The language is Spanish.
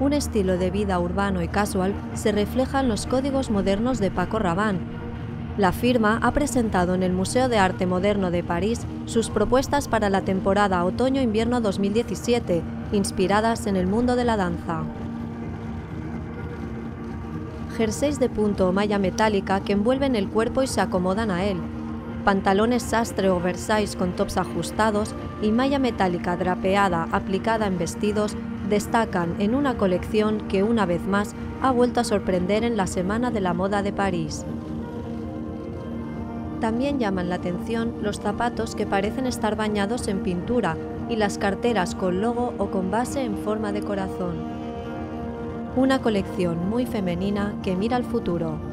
un estilo de vida urbano y casual se refleja en los códigos modernos de Paco Rabanne. La firma ha presentado en el Museo de Arte Moderno de París sus propuestas para la temporada otoño-invierno 2017, inspiradas en el mundo de la danza. Jerseys de punto o malla metálica que envuelven el cuerpo y se acomodan a él. Pantalones sastre oversize con tops ajustados y malla metálica drapeada aplicada en vestidos destacan en una colección que una vez más ha vuelto a sorprender en la Semana de la Moda de París. También llaman la atención los zapatos que parecen estar bañados en pintura y las carteras con logo o con base en forma de corazón. Una colección muy femenina que mira al futuro.